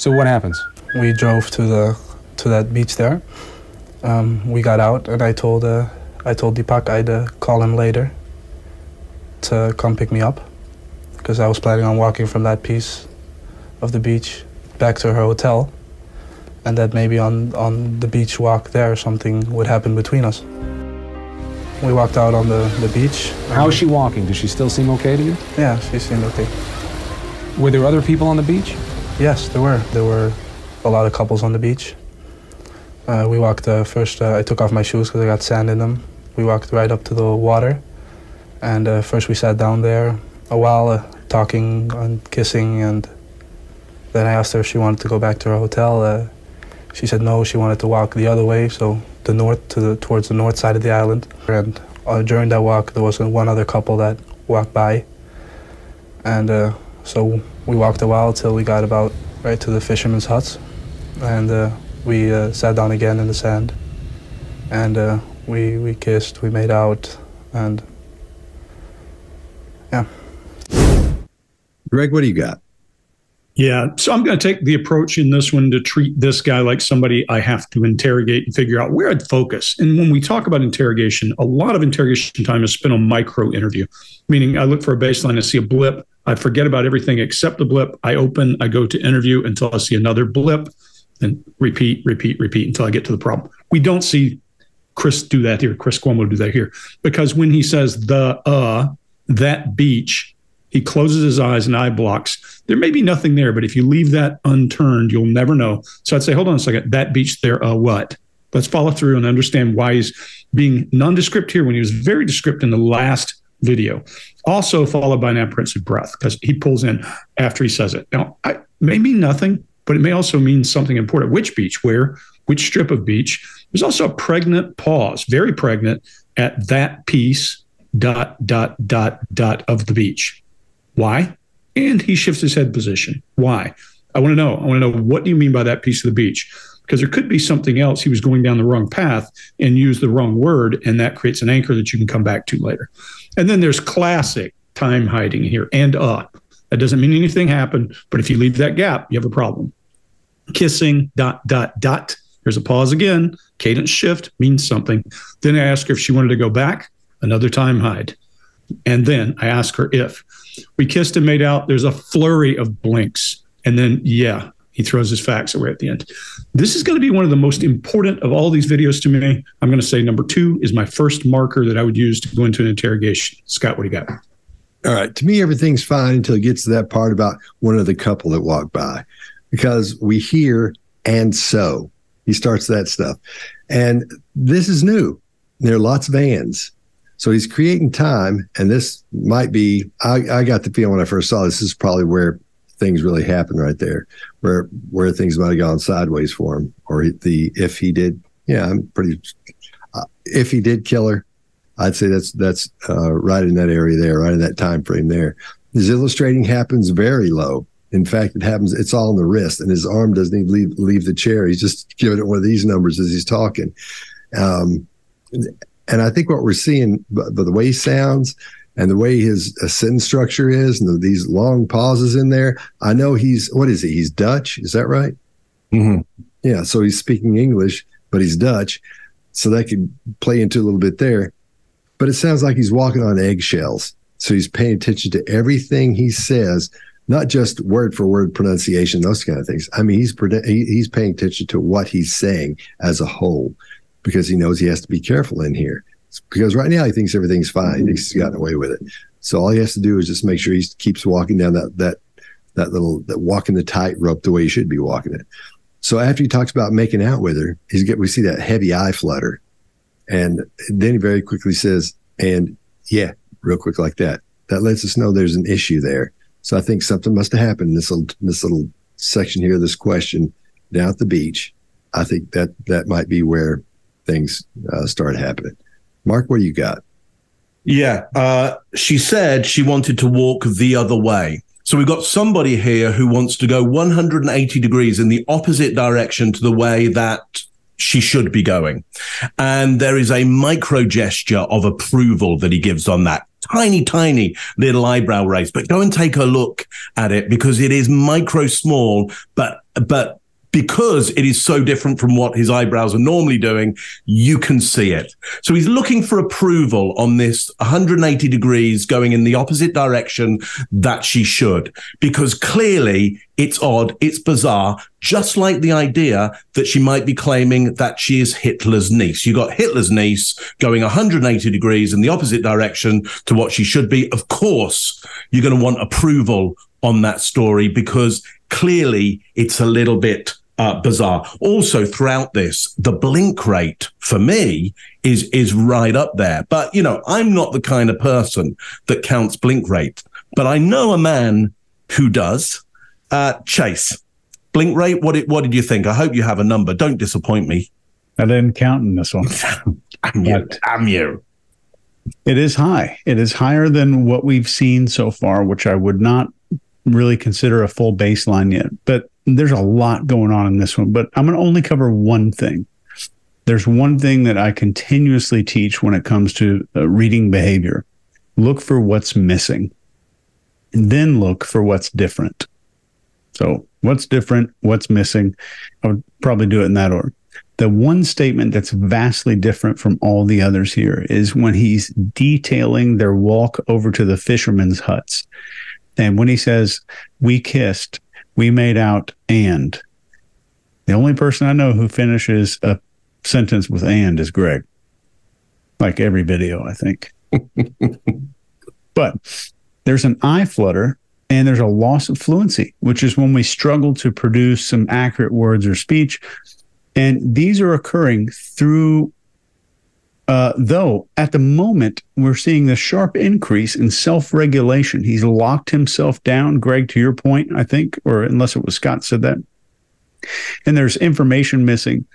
So what happens? We drove to the to that beach there. Um, we got out, and I told uh, I told Deepak I'd uh, call him later to come pick me up because I was planning on walking from that piece of the beach back to her hotel, and that maybe on on the beach walk there something would happen between us. We walked out on the, the beach. How is she walking? Does she still seem okay to you? Yeah, she seemed okay. Were there other people on the beach? Yes, there were. There were a lot of couples on the beach. Uh, we walked uh, first. Uh, I took off my shoes because I got sand in them. We walked right up to the water, and uh, first we sat down there a while, uh, talking and kissing, and then I asked her if she wanted to go back to her hotel. Uh, she said no. She wanted to walk the other way, so the north to the towards the north side of the island. And during that walk, there was one other couple that walked by, and so we walked a while till we got about right to the fishermen's huts, and uh, we uh, sat down again in the sand, and uh, we we kissed, we made out, and yeah. Greg, what do you got? Yeah, so I'm going to take the approach in this one to treat this guy like somebody I have to interrogate and figure out where I'd focus. And when we talk about interrogation, a lot of interrogation time is spent on micro interview, meaning I look for a baseline, I see a blip, I forget about everything except the blip. I open, I go to interview until I see another blip, and repeat, repeat, repeat until I get to the problem. We don't see Chris do that here. Chris Cuomo do that here because when he says the uh that beach, he closes his eyes and eye blocks. There may be nothing there, but if you leave that unturned, you'll never know. So I'd say, hold on a second. That beach there, uh, what? Let's follow through and understand why he's being nondescript here when he was very descriptive in the last video. Also followed by an apprehensive breath because he pulls in after he says it. Now, I, may mean nothing, but it may also mean something important. Which beach? Where? Which strip of beach? There's also a pregnant pause, very pregnant, at that piece, dot, dot, dot, dot of the beach. Why? And he shifts his head position. Why? I want to know. I want to know what do you mean by that piece of the beach? Because there could be something else. He was going down the wrong path and used the wrong word, and that creates an anchor that you can come back to later. And then there's classic time hiding here and up. That doesn't mean anything happened, but if you leave that gap, you have a problem. Kissing, dot, dot, dot. There's a pause again. Cadence shift means something. Then I ask her if she wanted to go back, another time hide. And then I ask her if we kissed and made out. There's a flurry of blinks. And then, yeah, he throws his facts away at the end. This is going to be one of the most important of all these videos to me. I'm going to say number two is my first marker that I would use to go into an interrogation. Scott, what do you got? All right. To me, everything's fine until it gets to that part about one of the couple that walked by, because we hear and so he starts that stuff, and this is new. There are lots of ands. So he's creating time, and this might be. I, I got the feeling when I first saw this, this is probably where things really happen right there, where where things might have gone sideways for him, or the if he did, yeah, I'm pretty. Uh, if he did kill her, I'd say that's that's uh, right in that area there, right in that time frame there. His illustrating happens very low. In fact, it happens. It's all in the wrist, and his arm doesn't even leave leave the chair. He's just giving it one of these numbers as he's talking. Um, and I think what we're seeing, by the way he sounds, and the way his sentence structure is, and the, these long pauses in there. I know he's what is he? He's Dutch, is that right? Mm-hmm. Yeah, so he's speaking English, but he's Dutch, so that could play into a little bit there. But it sounds like he's walking on eggshells. So he's paying attention to everything he says, not just word for word pronunciation, those kind of things. I mean, he's he's paying attention to what he's saying as a whole because he knows he has to be careful in here because right now he thinks everything's fine. He thinks he's gotten away with it. So all he has to do is just make sure he keeps walking down that that that little that walking the tightrope the way he should be walking it. So after he talks about making out with her, he's get we see that heavy eye flutter, and then he very quickly says, "And yeah, real quick like that." That lets us know there's an issue there. So I think something must have happened in this little this little section here, this question down at the beach. I think that that might be where things uh, started happening. Mark, what do you got? Yeah. Uh, she said she wanted to walk the other way. So we've got somebody here who wants to go 180 degrees in the opposite direction to the way that she should be going. And there is a micro gesture of approval that he gives on that tiny, tiny little eyebrow raise. But go and take a look at it because it is micro small, but but because it is so different from what his eyebrows are normally doing, you can see it. So he's looking for approval on this 180 degrees going in the opposite direction that she should, because clearly it's odd, it's bizarre, just like the idea that she might be claiming that she is Hitler's niece. You got Hitler's niece going 180 degrees in the opposite direction to what she should be. Of course, you're going to want approval on that story because clearly it's a little bit uh, bizarre. Also, throughout this, the blink rate for me is is right up there. But you know, I'm not the kind of person that counts blink rate, but I know a man who does. Uh, Chase, blink rate. What did what did you think? I hope you have a number. Don't disappoint me. I didn't count in this one. I'm you. I'm you. It is high. It is higher than what we've seen so far, which I would not really consider a full baseline yet. But there's a lot going on in this one, but I'm going to only cover one thing. There's one thing that I continuously teach when it comes to uh, reading behavior look for what's missing, and then look for what's different. So, what's different? What's missing? I would probably do it in that order. The one statement that's vastly different from all the others here is when he's detailing their walk over to the fishermen's huts. And when he says, We kissed, we made out and. The only person I know who finishes a sentence with and is Greg. Like every video, I think. but there's an eye flutter and there's a loss of fluency, which is when we struggle to produce some accurate words or speech. And these are occurring through uh, though at the moment, we're seeing the sharp increase in self regulation. He's locked himself down, Greg, to your point, I think, or unless it was Scott said that. And there's information missing.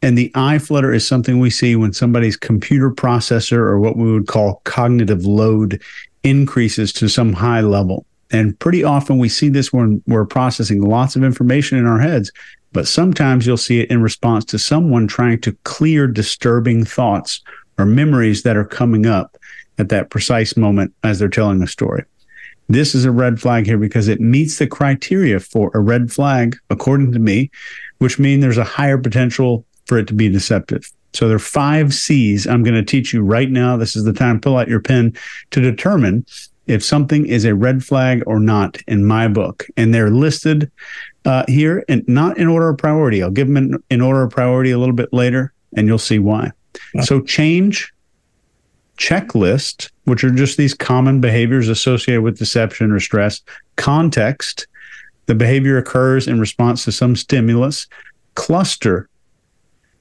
And the eye flutter is something we see when somebody's computer processor or what we would call cognitive load increases to some high level. And pretty often we see this when we're processing lots of information in our heads but sometimes you'll see it in response to someone trying to clear disturbing thoughts or memories that are coming up at that precise moment as they're telling a story. This is a red flag here because it meets the criteria for a red flag, according to me, which means there's a higher potential for it to be deceptive. So there are five C's I'm going to teach you right now. This is the time pull out your pen to determine if something is a red flag or not in my book. And they're listed uh, here and not in order of priority. I'll give them in, in order of priority a little bit later, and you'll see why. So, change, checklist, which are just these common behaviors associated with deception or stress, context, the behavior occurs in response to some stimulus, cluster,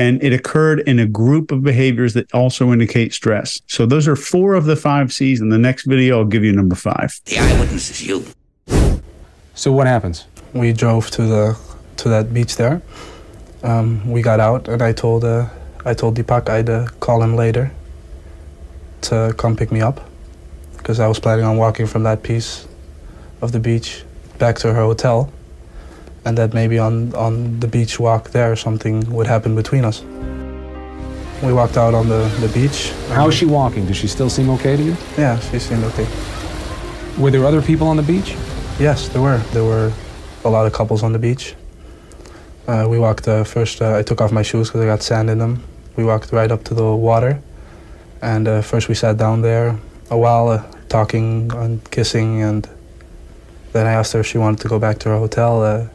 and it occurred in a group of behaviors that also indicate stress. So those are four of the five C's. In the next video, I'll give you number five. The eyewitness is you. So what happens? We drove to the to that beach there. Um, we got out, and I told uh, I told Deepak I'd uh, call him later to come pick me up because I was planning on walking from that piece of the beach back to her hotel and that maybe on, on the beach walk there something would happen between us. We walked out on the, the beach. How is she walking? Does she still seem okay to you? Yeah, she seemed okay. Were there other people on the beach? Yes, there were. There were a lot of couples on the beach. Uh, we walked uh, first, uh, I took off my shoes because I got sand in them. We walked right up to the water. And uh, first we sat down there a while uh, talking and kissing. And then I asked her if she wanted to go back to her hotel.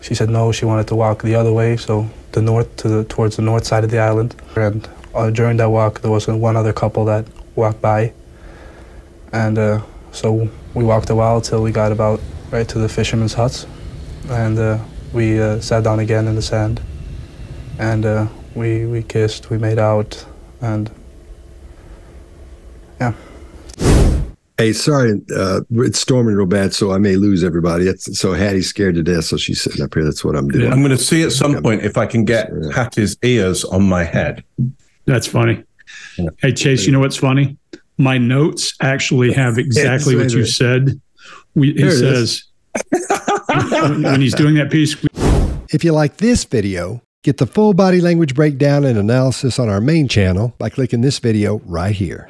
She said no, she wanted to walk the other way, so the north to the, towards the north side of the island. And uh, during that walk, there was one other couple that walked by, and uh, so we walked a while till we got about right to the fishermen's huts, and uh, we uh, sat down again in the sand, and uh, we we kissed, we made out, and yeah. Hey, sorry, uh, it's storming real bad, so I may lose everybody. It's, so Hattie's scared to death, so she's sitting up here. That's what I'm doing. I'm going to see at some point if I can get Hattie's ears on my head. That's funny. Yeah. Hey, Chase, you know what's funny? My notes actually have exactly what you said. We, he says, when he's doing that piece. if you like this video, get the full body language breakdown and analysis on our main channel by clicking this video right here.